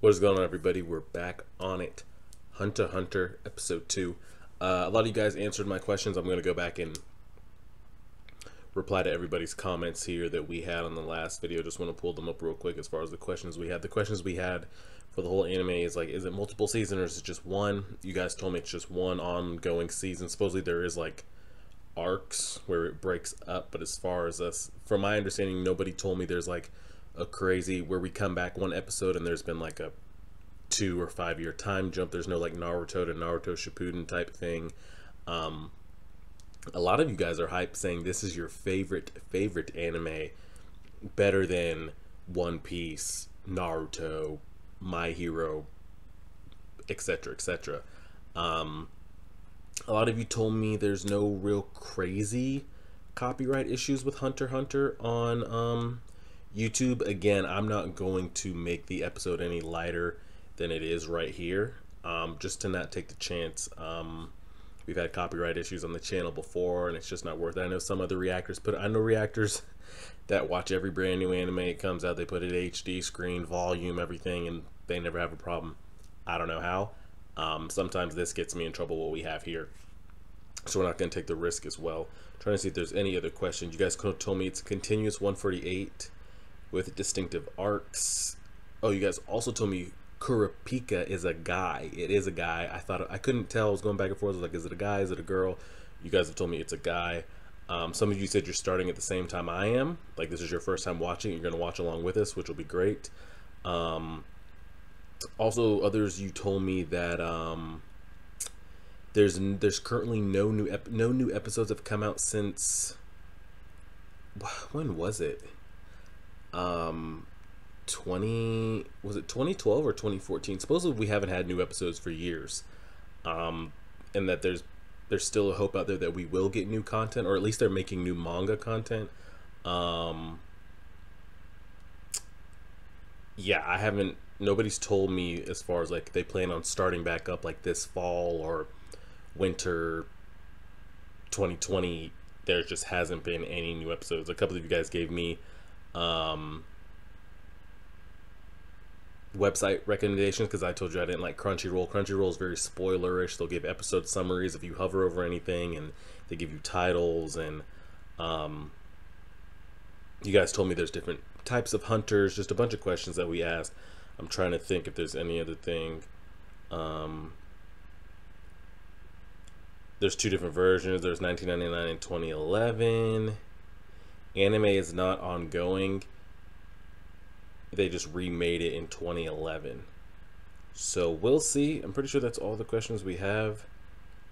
What is going on, everybody? We're back on it. Hunter Hunter, episode two. Uh, a lot of you guys answered my questions. I'm going to go back and reply to everybody's comments here that we had on the last video. Just want to pull them up real quick as far as the questions we had. The questions we had for the whole anime is like, is it multiple seasons or is it just one? You guys told me it's just one ongoing season. Supposedly there is like arcs where it breaks up, but as far as us, from my understanding, nobody told me there's like a crazy where we come back one episode and there's been like a two or five year time jump. There's no like Naruto to Naruto Shippuden type thing. Um, a lot of you guys are hyped saying this is your favorite favorite anime, better than One Piece, Naruto, My Hero, etc. etc. Um, a lot of you told me there's no real crazy copyright issues with Hunter Hunter on um, YouTube, again, I'm not going to make the episode any lighter than it is right here, um, just to not take the chance. Um, we've had copyright issues on the channel before, and it's just not worth it. I know some other reactors put. I know reactors that watch every brand new anime it comes out. They put it HD screen, volume, everything, and they never have a problem. I don't know how. Um, sometimes this gets me in trouble. What we have here, so we're not going to take the risk as well. I'm trying to see if there's any other questions. You guys told me it's continuous 148 with distinctive arcs. Oh, you guys also told me Kurapika is a guy. It is a guy. I thought I couldn't tell. I was going back and forth. I was like, is it a guy? Is it a girl? You guys have told me it's a guy. Um, some of you said you're starting at the same time I am. Like this is your first time watching. You're going to watch along with us, which will be great. Um, also, others you told me that um, there's there's currently no new no new episodes have come out since when was it? Um 20 was it 2012 or 2014 supposedly we haven't had new episodes for years. Um and that there's there's still a hope out there that we will get new content or at least they're making new manga content. Um yeah i haven't nobody's told me as far as like they plan on starting back up like this fall or winter 2020 there just hasn't been any new episodes. A couple of you guys gave me um, website recommendations because I told you I didn't like Crunchyroll. Crunchyroll is very spoilerish. They'll give episode summaries if you hover over anything, and they give you titles. And um, you guys told me there's different types of hunters. Just a bunch of questions that we asked. I'm trying to think if there's any other thing. Um, there's two different versions. There's 1999 and 2011 anime is not ongoing. They just remade it in 2011. So we'll see. I'm pretty sure that's all the questions we have.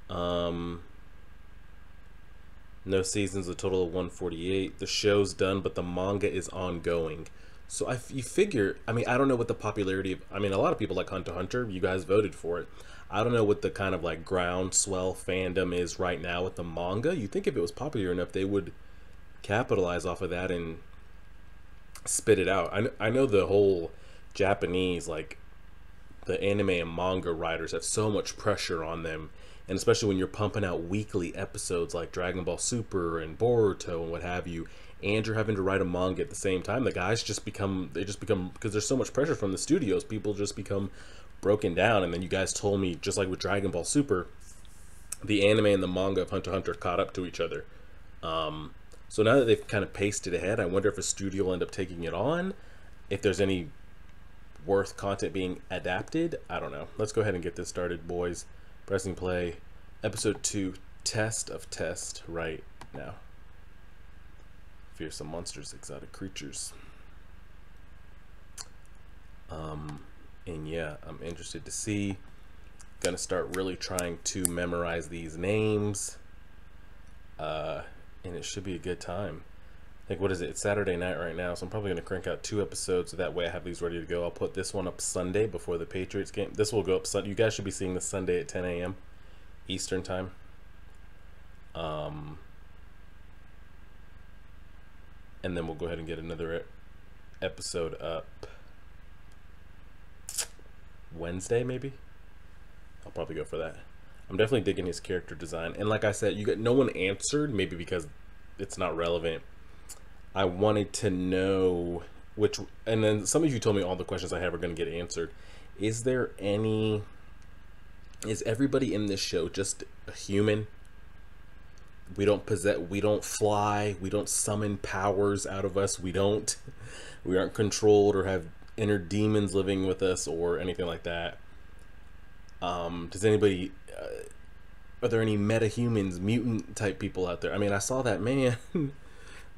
Um, no seasons, a total of 148. The show's done, but the manga is ongoing. So I, you figure, I mean, I don't know what the popularity of, I mean, a lot of people like Hunter Hunter, you guys voted for it. I don't know what the kind of like groundswell fandom is right now with the manga. You think if it was popular enough, they would capitalize off of that and spit it out. I, I know the whole Japanese, like the anime and manga writers have so much pressure on them. And especially when you're pumping out weekly episodes like Dragon Ball Super and Boruto and what have you, and you're having to write a manga at the same time, the guys just become, they just become, because there's so much pressure from the studios, people just become broken down. And then you guys told me, just like with Dragon Ball Super, the anime and the manga of Hunter Hunter caught up to each other. Um, so now that they've kind of paced it ahead, I wonder if a studio will end up taking it on. If there's any worth content being adapted, I don't know. Let's go ahead and get this started, boys. Pressing play, episode two, test of test right now. Fearsome monsters, exotic creatures. Um, and yeah, I'm interested to see. Gonna start really trying to memorize these names. Uh, and it should be a good time. Like, what is it? It's Saturday night right now, so I'm probably going to crank out two episodes so that way I have these ready to go. I'll put this one up Sunday before the Patriots game. This will go up Sunday. You guys should be seeing this Sunday at 10 a.m. Eastern Time. Um, and then we'll go ahead and get another episode up Wednesday, maybe. I'll probably go for that. I'm definitely digging his character design. And like I said, you got no one answered, maybe because it's not relevant. I wanted to know which and then some of you told me all the questions I have are going to get answered. Is there any? Is everybody in this show just a human? We don't possess. We don't fly. We don't summon powers out of us. We don't. We aren't controlled or have inner demons living with us or anything like that. Um, does anybody? Uh, are there any metahumans, mutant type people out there? I mean, I saw that man.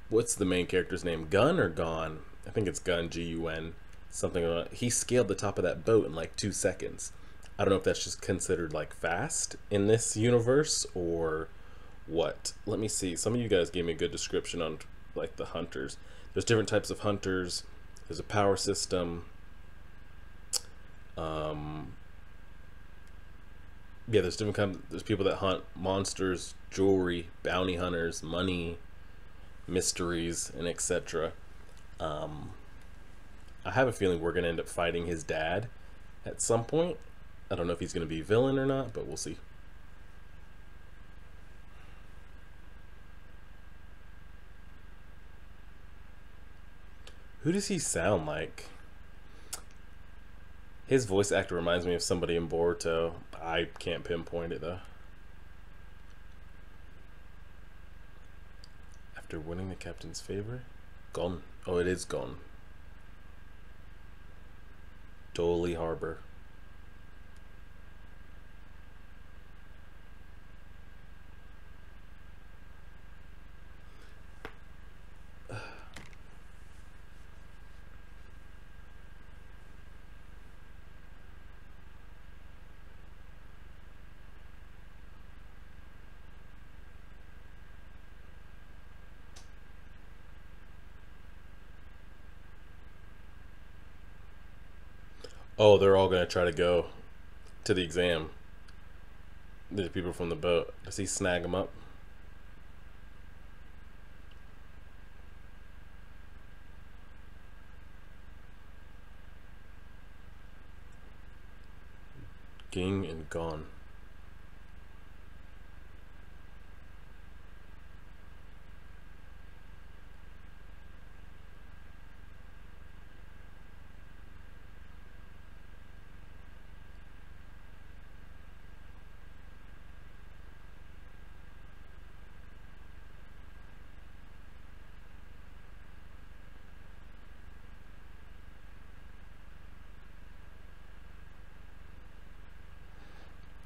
What's the main character's name? Gun or Gone? I think it's Gun. G U N. Something. He scaled the top of that boat in like two seconds. I don't know if that's just considered like fast in this universe or what. Let me see. Some of you guys gave me a good description on like the hunters. There's different types of hunters. There's a power system. Um, yeah, there's different kinds. There's people that hunt monsters, jewelry, bounty hunters, money, mysteries, and etc. Um, I have a feeling we're gonna end up fighting his dad at some point. I don't know if he's gonna be villain or not, but we'll see. Who does he sound like? His voice actor reminds me of somebody in Boruto. I can't pinpoint it though. After winning the captain's favor? Gon. Oh, it is Gon. Dolle Harbor. Oh, they're all gonna try to go to the exam. The people from the boat. Does he snag them up? Ging and Gon.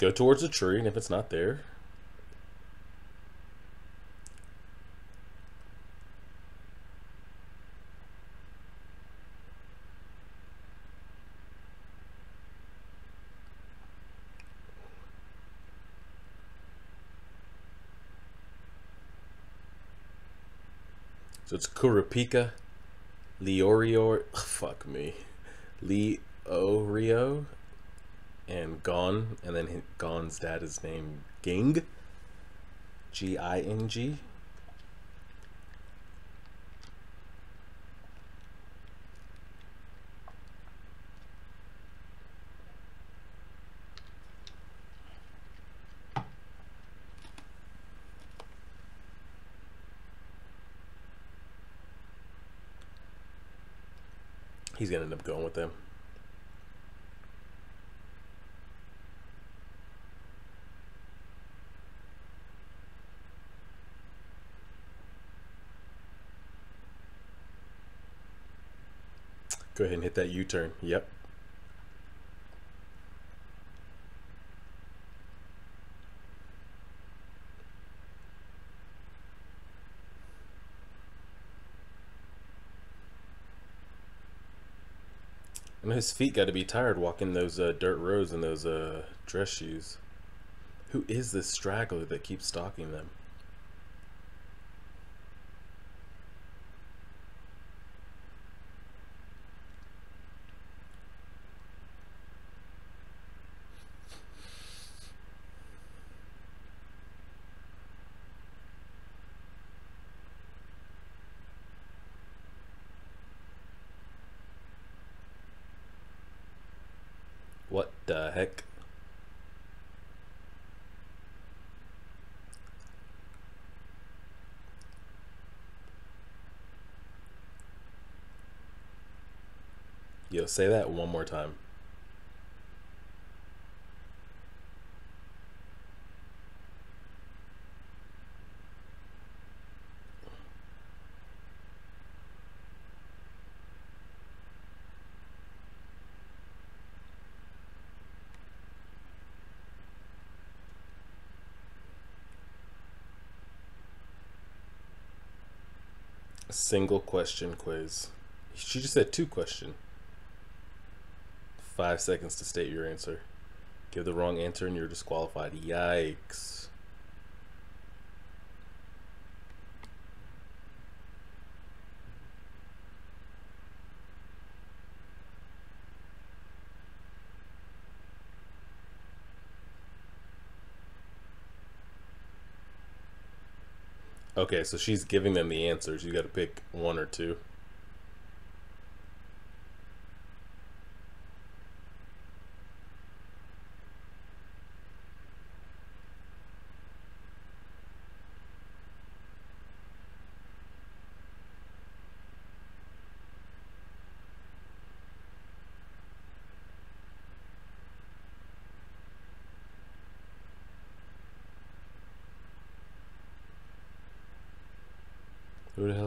Go towards the tree, and if it's not there, So it's Kurapika, Leorio, fuck me, Leorio, and Gon, and then Gon's dad is named Ging, G I N G. He's gonna end up going with them. Go ahead and hit that U-turn. Yep. And his feet got to be tired walking those uh, dirt roads in those uh, dress shoes. Who is this straggler that keeps stalking them? What the heck? Say that one more time. single question quiz. She just said two question. Five seconds to state your answer. Give the wrong answer and you're disqualified. Yikes. Okay, so she's giving them the answers. You got to pick one or two.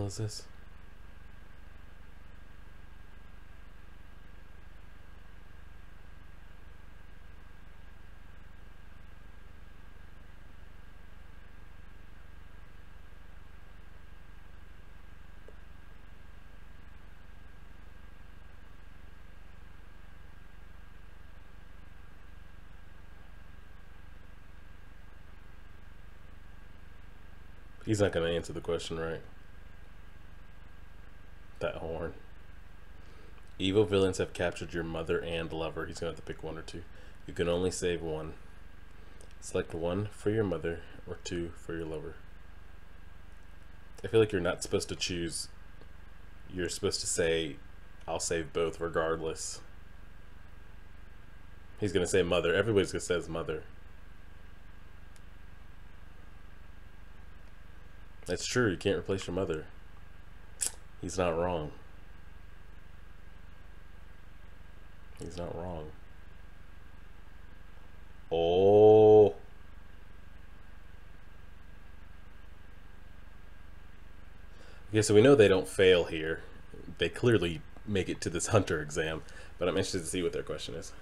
Is this? He's not going to answer the question right that horn. Evil villains have captured your mother and lover. He's going to have to pick one or two. You can only save one. Select one for your mother or two for your lover. I feel like you're not supposed to choose. You're supposed to say, I'll save both regardless. He's going to say mother. Everybody's going to say mother. That's true. You can't replace your mother. He's not wrong. He's not wrong. Oh. Okay, so we know they don't fail here. They clearly make it to this hunter exam, but I'm interested to see what their question is.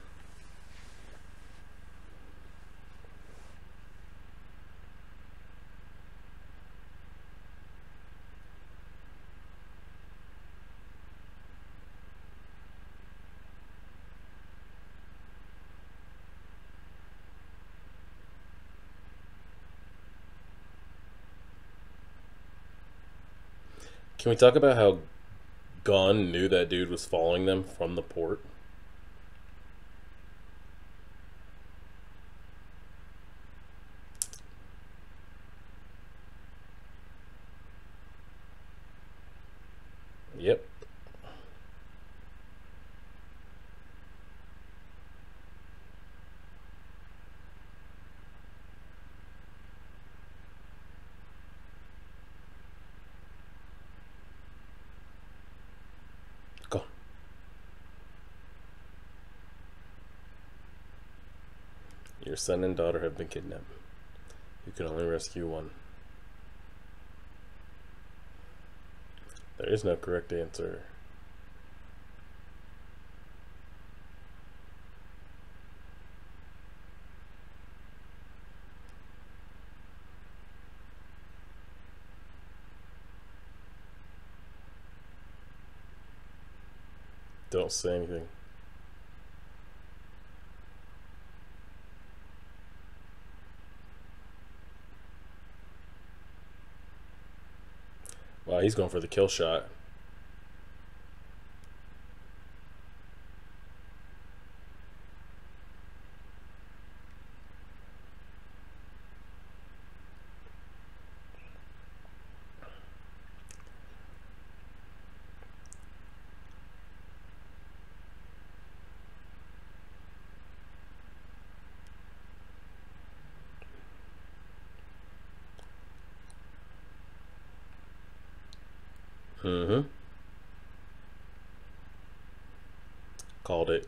Can we talk about how Gunn knew that dude was following them from the port? Yep. Your son and daughter have been kidnapped. You can only rescue one. There is no correct answer. Don't say anything. He's going for the kill shot. Mm-hmm. Called it.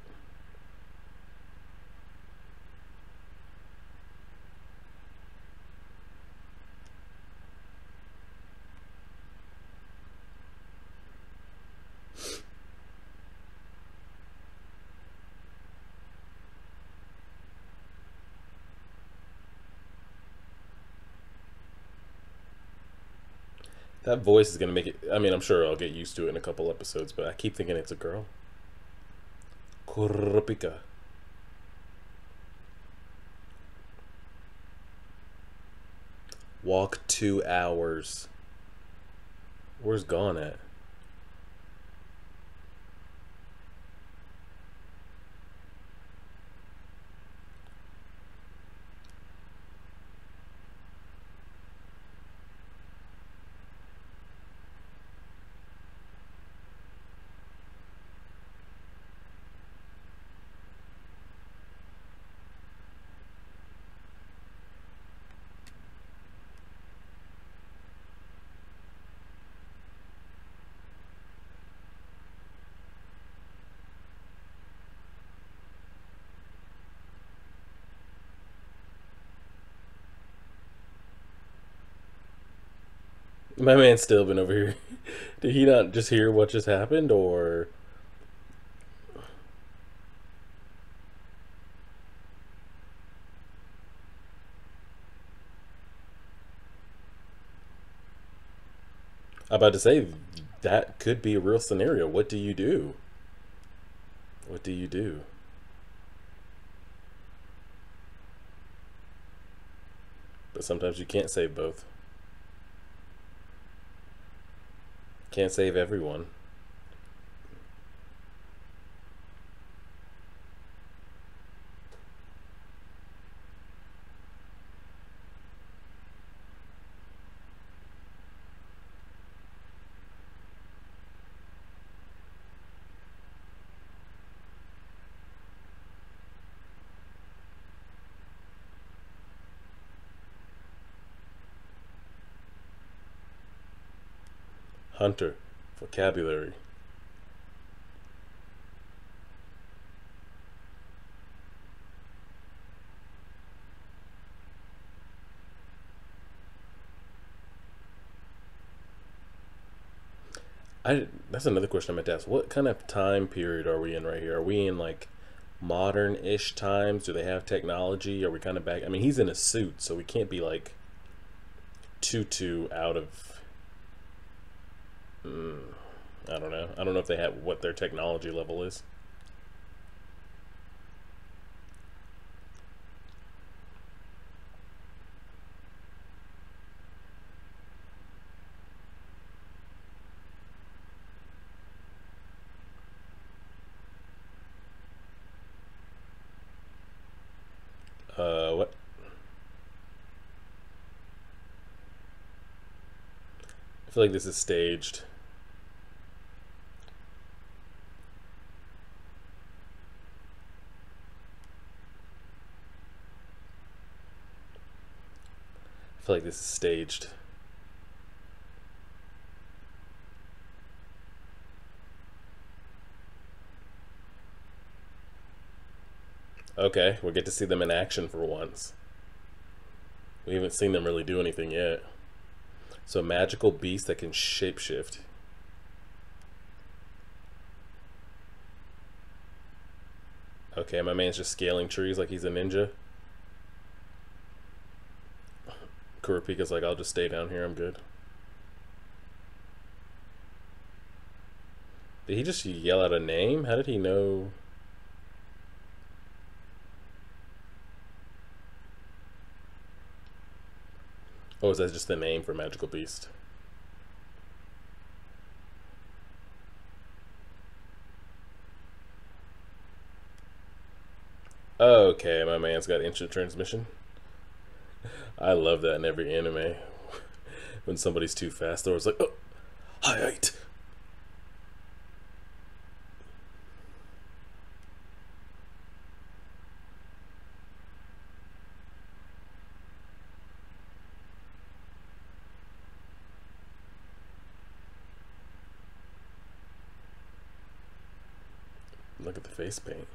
That voice is gonna make it. I mean, I'm sure I'll get used to it in a couple episodes, but I keep thinking it's a girl. Kurapika. Walk two hours. Where's Gon at? My man's still been over here. Did he not just hear what just happened, or? I'm about to say that could be a real scenario. What do you do? What do you do? But sometimes you can't save both. Can't save everyone. Hunter, vocabulary. I that's another question I meant to ask. What kind of time period are we in right here? Are we in like modern-ish times? Do they have technology? Are we kind of back? I mean, he's in a suit, so we can't be like too too out of. Mm, I don't know. I don't know if they have what their technology level is. Uh, what? I feel like this is staged. Feel like this is staged. Okay, we'll get to see them in action for once. We haven't seen them really do anything yet. So magical beast that can shapeshift. Okay, my man's just scaling trees like he's a ninja. Kurapika's like, I'll just stay down here, I'm good. Did he just yell out a name? How did he know? Oh, is that just the name for Magical Beast? Okay, my man's got instant transmission. I love that in every anime. when somebody's too fast, they're always like, oh, hi, height. Look at the face paint.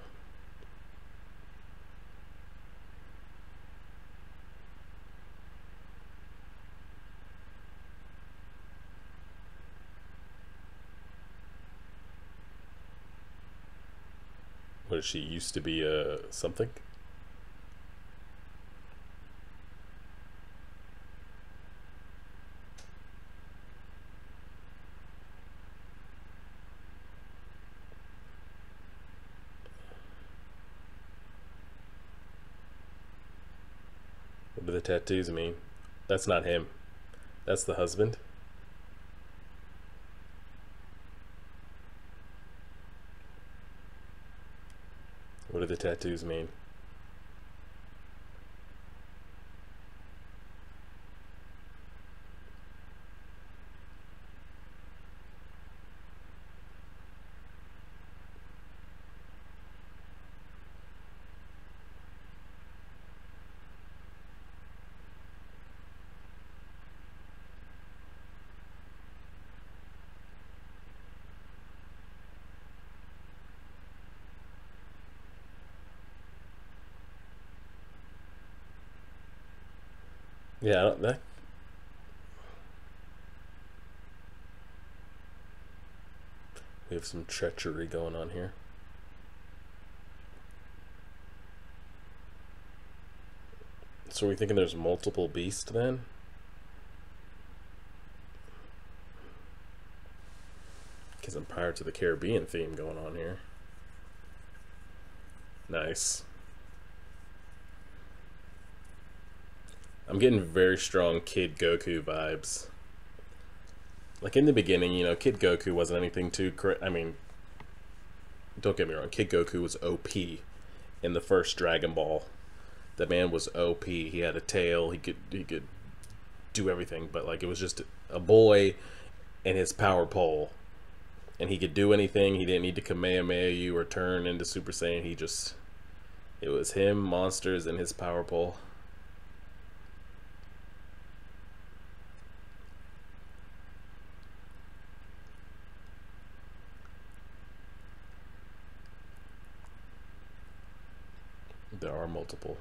She used to be a uh, something? What do the tattoos mean? That's not him. That's the husband. What do the tattoos mean? Yeah, that. We have some treachery going on here. So are we thinking there's multiple beasts then? Because I'm Pirates of the Caribbean theme going on here. Nice. I'm getting very strong Kid Goku vibes. Like in the beginning, you know, Kid Goku wasn't anything too. I mean, don't get me wrong. Kid Goku was OP in the first Dragon Ball. The man was OP. He had a tail. He could he could do everything. But like it was just a boy and his power pole, and he could do anything. He didn't need to Kamehameha you or turn into Super Saiyan. He just it was him, monsters, and his power pole. There are multiple.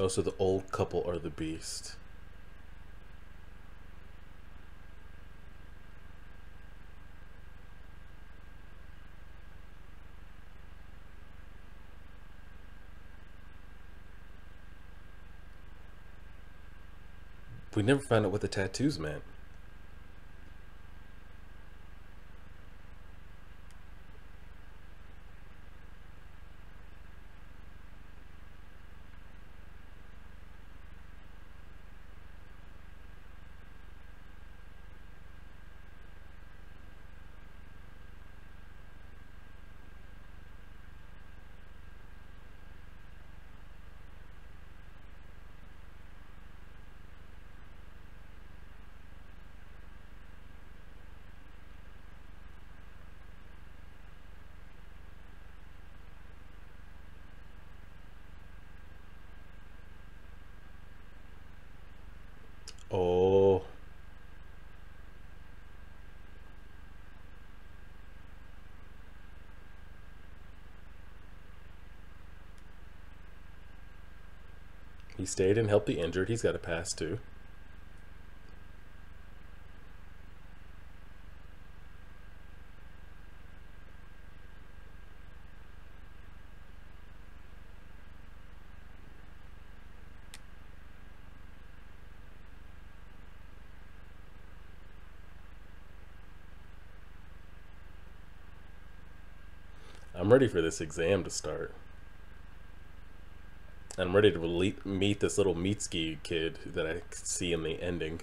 Oh, so the old couple are the beast. We never found out what the tattoos meant. Oh. He stayed and helped the injured. He's got a pass too. I'm ready for this exam to start. I'm ready to meet this little Mitsuki kid that I see in the ending.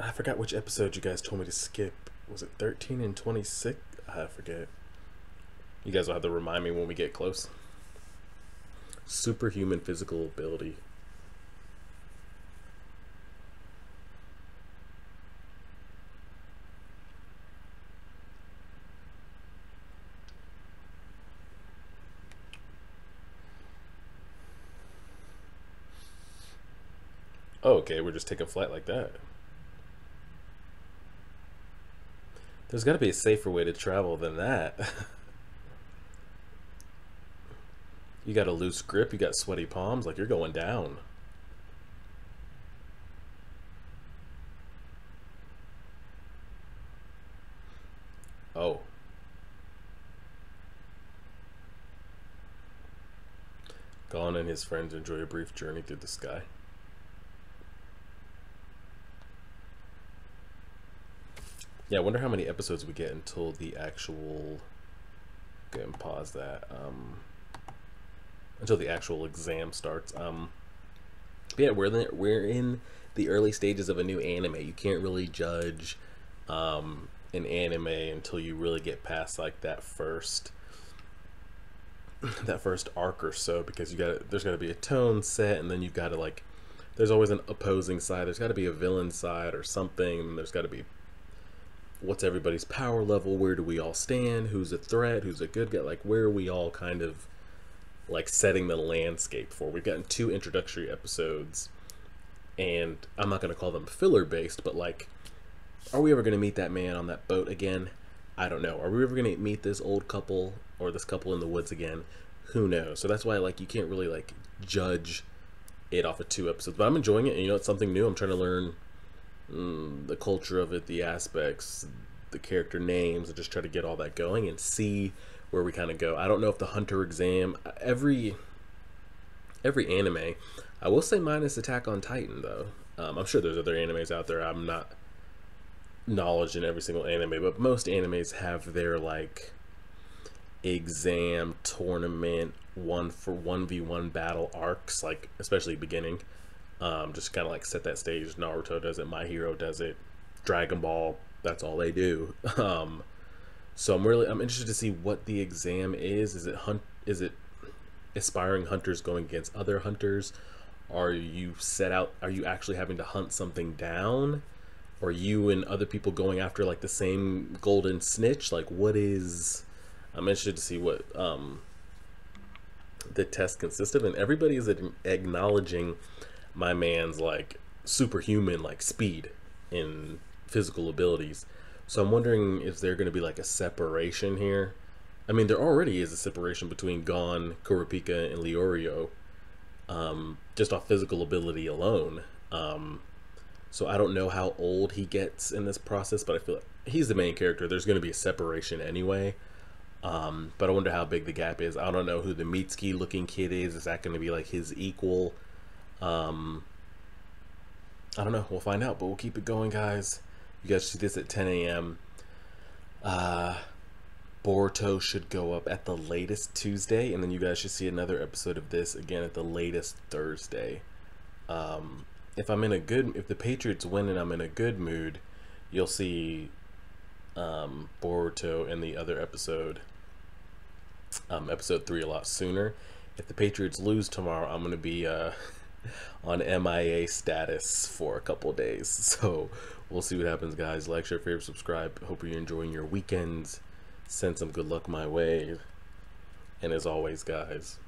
I forgot which episode you guys told me to skip. Was it 13 and 26? I forget. You guys will have to remind me when we get close. Superhuman physical ability. Oh, okay, we're just taking flight like that. There's got to be a safer way to travel than that. you got a loose grip, you got sweaty palms, like you're going down. Oh. Gon and his friends enjoy a brief journey through the sky. Yeah, I wonder how many episodes we get until the actual. Go and pause that. Um, until the actual exam starts. Um, yeah, we're in, we're in the early stages of a new anime. You can't really judge um, an anime until you really get past like that first that first arc or so because you got there's got to be a tone set and then you've got to like there's always an opposing side there's got to be a villain side or something there's got to be what's everybody's power level? Where do we all stand? Who's a threat? Who's a good guy? Like where are we all kind of like setting the landscape for? We've gotten two introductory episodes and i'm not going to call them filler based but like are we ever going to meet that man on that boat again? I don't know. Are we ever going to meet this old couple or this couple in the woods again? Who knows? So that's why like you can't really like judge it off of two episodes. But i'm enjoying it and you know it's something new. I'm trying to learn mm, the culture of it, the aspects, the character names, and just try to get all that going and see where we kind of go. I don't know if the Hunter exam every every anime, I will say minus Attack on Titan though. Um, I'm sure there's other animes out there. I'm not knowledge in every single anime, but most animes have their like exam tournament one for one v one battle arcs, like especially beginning. Um, just kind of like set that stage. Naruto does it, My Hero does it, Dragon Ball. That's all they do. Um, so I'm really I'm interested to see what the exam is. Is it hunt? Is it aspiring hunters going against other hunters? Are you set out? Are you actually having to hunt something down? Or you and other people going after like the same golden snitch? Like what is? I'm interested to see what um, the test consists of, and everybody is acknowledging my man's like superhuman like speed and physical abilities. So I'm wondering if there going to be like a separation here. I mean, there already is a separation between Gon, Kurapika, and Leorio, um, just off physical ability alone. Um, so I don't know how old he gets in this process, but I feel like he's the main character. There's going to be a separation anyway. Um, but I wonder how big the gap is. I don't know who the Mitsuki looking kid is. Is that going to be like his equal? Um, I don't know. We'll find out, but we'll keep it going, guys. You guys see this at 10 a.m. Uh, Boruto should go up at the latest Tuesday, and then you guys should see another episode of this again at the latest Thursday. Um, if I'm in a good, if the Patriots win and I'm in a good mood, you'll see um, Boruto and the other episode, um, episode three, a lot sooner. If the Patriots lose tomorrow, I'm gonna be uh, on MIA status for a couple days. So we'll see what happens, guys. Like, share, favorite, subscribe. Hope you're enjoying your weekends. Send some good luck my way. And as always, guys,